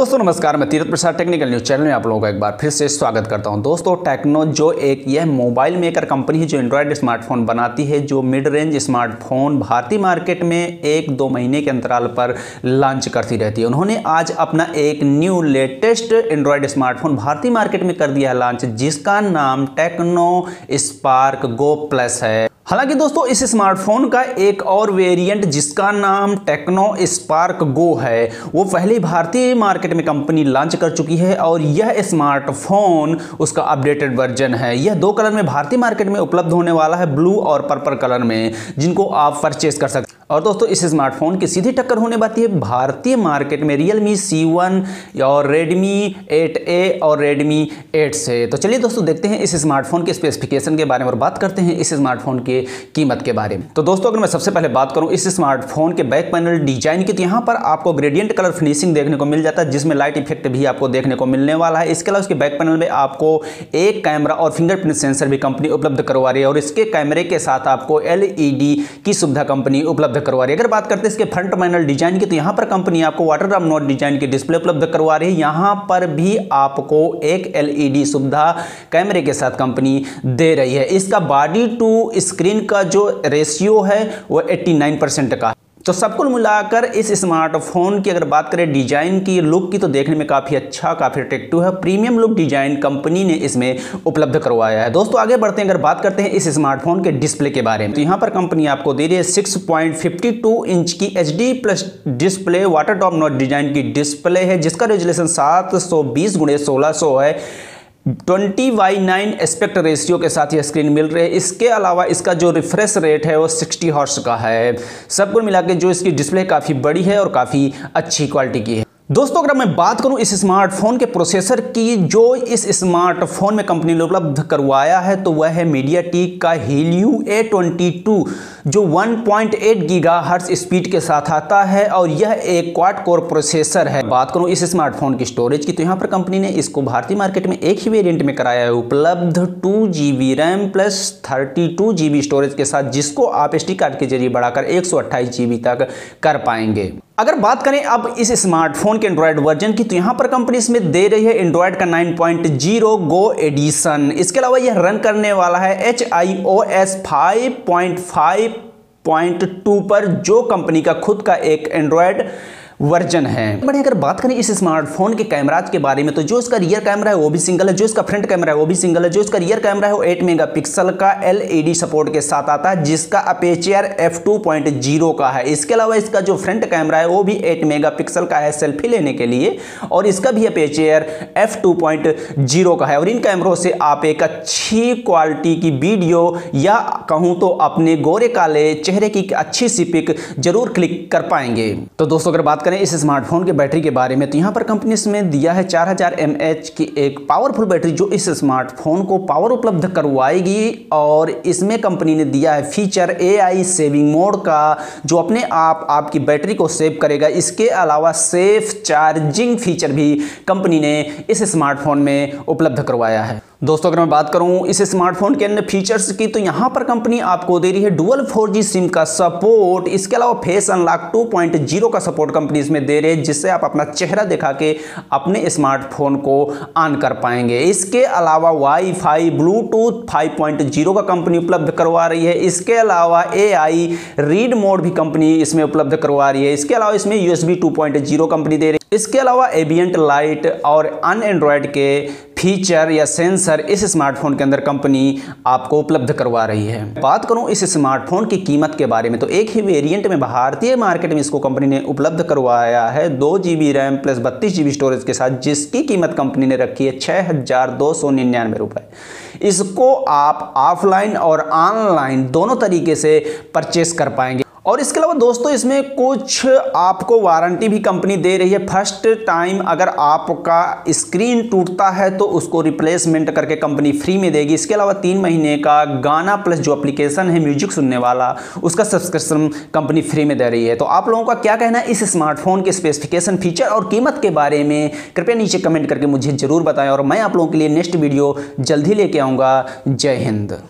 दोस्तों, नमस्कार। मैं Tirath Prasad, technical news channel में आप लोगों का एक बार फिर से स्वागत करता हूँ। दोस्तों, टेक्नो जो एक यह मोबाइल मेकर कंपनी है, जो एंड्रॉयड स्मार्टफ़ोन बनाती है, जो मिड रेंज स्मार्टफ़ोन भारतीय मार्केट में एक दो महीने के अंतराल पर लॉन्च करती रहती है। उन्होंने आज अपना एक न्यू लेटेस्ट एंड्रॉयड स्मार्टफ़ोन भारतीय मार्केट में कर दिया है लॉन्च जिसका नाम टेक्नो स्पार्क गो प्लस है। हालाँकि दोस्तों, इस स्मार्टफ़ोन का एक और वेरिएंट जिसका नाम टेक्नो स्पार्क गो है, वो पहले भारतीय मार्केट में कंपनी लॉन्च कर चुकी है और यह स्मार्टफ़ोन उसका अपडेटेड वर्जन है। यह दो कलर में भारतीय मार्केट में उपलब्ध होने वाला है, ब्लू और पर्पल कलर में, जिनको आप परचेज कर सकते और दोस्तों, इस स्मार्टफ़ोन की सीधी टक्कर होने वाली है भारतीय मार्केट में रियलमी सी वन और रेडमी एट ए और रेडमी एट से तो चलिए दोस्तों, देखते हैं इस स्मार्टफ़ोन के स्पेसिफिकेशन के बारे में और बात करते हैं इस स्मार्टफ़ोन के कीमत के बारे में। तो दोस्तों, अगर मैं सबसे पहले बात करूँ इस स्मार्टफ़ोन के बैक पैनल डिज़ाइन की तो यहाँ पर आपको ग्रेडियंट कलर फिनिशिंग देखने को मिल जाता है, जिसमें लाइट इफ़ेक्ट भी आपको देखने को मिलने वाला है। इसके अलावा उसके बैक पैनल में आपको एक कैमरा और फिंगरप्रिंट सेंसर भी कंपनी उपलब्ध करवा रही है और इसके कैमरे के साथ आपको एलईडी की सुविधा कंपनी उपलब्ध करवा रही है। अगर बात करते हैं इसके फ्रंट पैनल डिज़ाइन की तो यहाँ पर कंपनी आपको वाटर ड्राम नोट डिज़ाइन की डिस्प्ले उपलब्ध करवा रही है। यहाँ पर भी आपको एक एलईडी सुविधा कैमरे के साथ कंपनी दे रही है। इसका बॉडी टू स्क्रीन का जो रेशियो है, वो 89 का तो सब कुल मिलाकर इस स्मार्टफ़ोन की अगर बात करें डिज़ाइन की लुक की तो देखने में काफ़ी अच्छा काफ़ी अट्रेक्टिव है। प्रीमियम लुक डिज़ाइन कंपनी ने इसमें उपलब्ध करवाया है। दोस्तों, आगे बढ़ते हैं, अगर बात करते हैं इस स्मार्टफ़ोन के डिस्प्ले के बारे में। तो यहाँ पर कंपनी आपको दे रही है सिक्स इंच की HD plus display water drop notch design की डिस्प्ले है, जिसका रेजुलेशन सात सौ है। Twenty by nine aspect ratio के साथ ये स्क्रीन मिल रही है। इसके अलावा इसका जो रिफ्रेश रेट है वो 60 हॉर्स का है। सब कुल मिला के जो इसकी डिस्प्ले काफ़ी बड़ी है और काफ़ी अच्छी क्वालिटी की है। दोस्तों, अगर मैं बात करूँ इस स्मार्टफ़ोन के प्रोसेसर की, जो इस स्मार्टफ़ोन में कंपनी ने उपलब्ध करवाया है तो वह है मीडिया टीक का हीलियो ए ट्वेंटी टू जो 1.8 गीगाहर्ट्ज स्पीड के साथ आता है और यह एक क्वाड कोर प्रोसेसर है। बात करूँ इस स्मार्टफ़ोन की स्टोरेज की तो यहाँ पर कंपनी ने इसको भारतीय मार्केट में एक ही वेरियंट में कराया है, उपलब्ध two G RAM plus thirty two storage के साथ, जिसको आप एसडी कार्ड के ज़रिए बढ़ाकर एक सौ तक कर पाएँगे। अगर बात करें अब इस स्मार्टफ़ोन के एंड्रॉयड वर्जन की तो यहाँ पर कंपनी इसमें दे रही है एंड्रॉयड का 9.0 गो एडिशन इसके अलावा यह रन करने वाला है H I O S five point five point two पर, जो कंपनी का खुद का एक एंड्रॉयड वर्जन है। बड़ी अगर बात करें इस स्मार्टफ़ोन के कैमराज के बारे में तो जो इसका रियर कैमरा है, वो भी सिंगल है। जो इसका फ्रंट कैमरा है, वो भी सिंगल है। जो इसका रियर कैमरा है, वो 8 मेगापिक्सल का एलईडी सपोर्ट के साथ आता है, जिसका अपेचियर एफ़ का है। इसके अलावा इसका जो फ्रंट कैमरा है, वो भी एट मेगा का है सेल्फी लेने के लिए, और इसका भी अपेचियर एफ़ का है। और इन कैमरों से आप एक अच्छी क्वालिटी की वीडियो या कहूँ तो अपने गोरे, काले चेहरे की अच्छी सी पिक ज़रूर क्लिक कर पाएँगे। तो दोस्तों, अगर बात करें इस स्मार्टफ़ोन के बैटरी के बारे में तो यहाँ पर कंपनी इसमें दिया है 4000 हज़ार की एक पावरफुल बैटरी जो इस स्मार्टफ़ोन को पावर उपलब्ध करवाएगी और इसमें कंपनी ने दिया है फीचर एआई सेविंग मोड का, जो अपने आप, आपकी बैटरी को सेव करेगा। इसके अलावा सेफ़ चार्जिंग फीचर भी कंपनी ने इस स्मार्टफ़ोन में उपलब्ध करवाया है। दोस्तों, अगर मैं बात करूँ इस स्मार्टफ़ोन के अन्य फीचर्स की तो यहाँ पर कंपनी आपको दे रही है डुअल 4G सिम का सपोर्ट इसके अलावा फेस अनलॉक 2.0 का सपोर्ट कंपनी इसमें दे रही है, जिससे आप अपना चेहरा दिखा के अपने स्मार्टफ़ोन को ऑन कर पाएँगे। इसके अलावा वाईफाई ब्लूटूथ 5.0 का कंपनी उपलब्ध करवा रही है। इसके अलावा एआई रीड मोड भी कंपनी इसमें उपलब्ध करवा रही है। इसके अलावा इसमें यूएसबी 2.0 कंपनी दे रही है। इसके अलावा एबियंट लाइट और अन एंड्रॉयड के फीचर या सेंसर इस स्मार्टफ़ोन के अंदर कंपनी आपको उपलब्ध करवा रही है। बात करूँ इस स्मार्टफ़ोन की कीमत के बारे में तो एक ही वेरिएंट में भारतीय मार्केट में इसको कंपनी ने उपलब्ध करवाया है। दो जी रैम प्लस बत्तीस जी स्टोरेज के साथ, जिसकी कीमत कंपनी ने रखी है छः हज़ार दो सौ निन्यानवे इसको आप ऑफलाइन और ऑनलाइन दोनों तरीके से परचेस कर पाएँगे। और इसके अलावा दोस्तों, इसमें कुछ आपको वारंटी भी कंपनी दे रही है। फ़र्स्ट टाइम अगर आपका स्क्रीन टूटता है तो उसको रिप्लेसमेंट करके कंपनी फ्री में देगी। इसके अलावा तीन महीने का गाना प्लस जो एप्लीकेशन है, म्यूज़िक सुनने वाला, उसका सब्सक्रिप्शन कंपनी फ्री में दे रही है। तो आप लोगों का क्या कहना है इस स्मार्टफ़ोन के स्पेसिफिकेशन फीचर और कीमत के बारे में? कृपया नीचे कमेंट करके मुझे ज़रूर बताएँ और मैं आप लोगों के लिए नेक्स्ट वीडियो जल्दी लेके आऊँगा। जय हिंद।